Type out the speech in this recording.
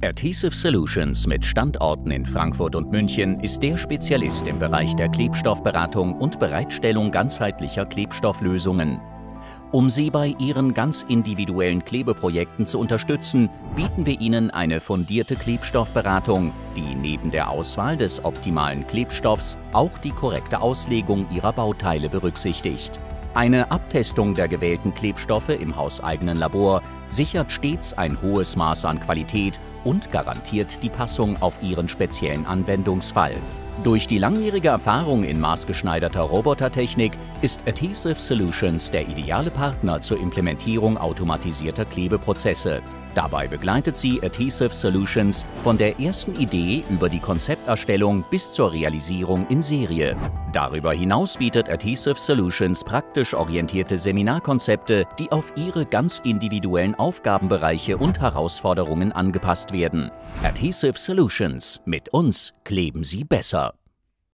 Adhesive Solutions mit Standorten in Frankfurt und München ist der Spezialist im Bereich der Klebstoffberatung und Bereitstellung ganzheitlicher Klebstofflösungen. Um Sie bei Ihren ganz individuellen Klebeprojekten zu unterstützen, bieten wir Ihnen eine fundierte Klebstoffberatung, die neben der Auswahl des optimalen Klebstoffs auch die korrekte Auslegung Ihrer Bauteile berücksichtigt. Eine Abtestung der gewählten Klebstoffe im hauseigenen Labor sichert stets ein hohes Maß an Qualität und garantiert die Passung auf Ihren speziellen Anwendungsfall. Durch die langjährige Erfahrung in maßgeschneiderter Robotertechnik ist Adhesive Solutions der ideale Partner zur Implementierung automatisierter Klebeprozesse. Dabei begleitet sie Adhesive Solutions von der ersten Idee über die Konzepterstellung bis zur Realisierung in Serie. Darüber hinaus bietet Adhesive Solutions praktisch orientierte Seminarkonzepte, die auf Ihre ganz individuellen Aufgabenbereiche und Herausforderungen angepasst werden. Adhesive Solutions. Mit uns kleben Sie besser.